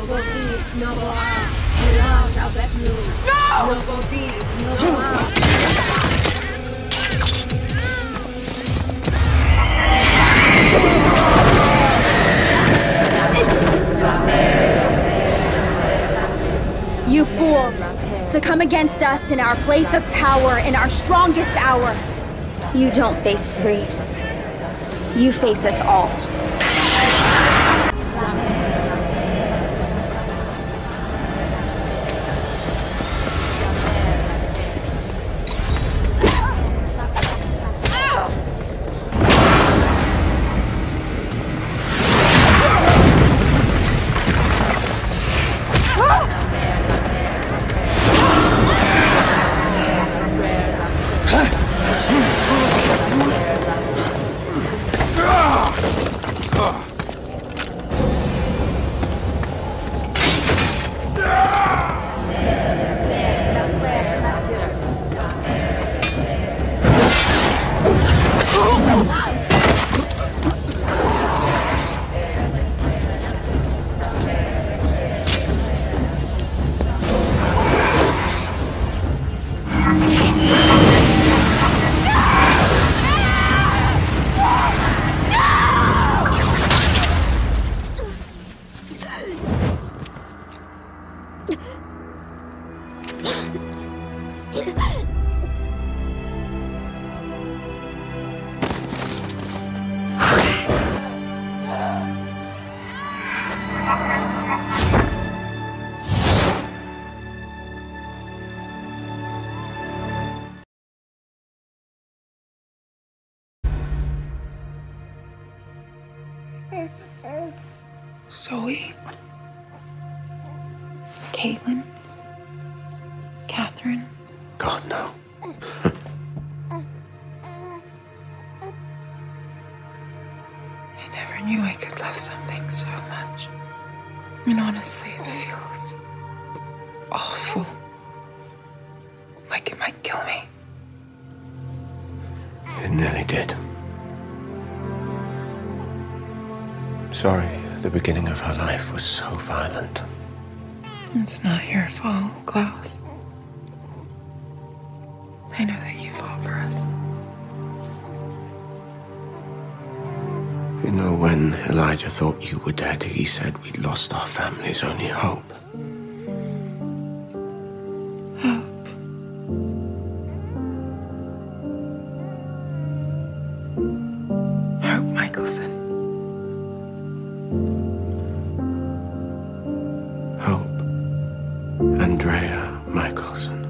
nouveau You fools! To come against us in our place of power, in our strongest hour. You don't face three. You face us all. Zoe, Caitlin, never knew I could love something so much. And honestly, it feels awful. Like it might kill me. It nearly did. Sorry, the beginning of her life was so violent. It's not your fault, Klaus. I know that you fought for us. You know, when Elijah thought you were dead, he said we'd lost our family's only hope. Hope. Hope Mikaelson. Hope. Andrea Mikaelson.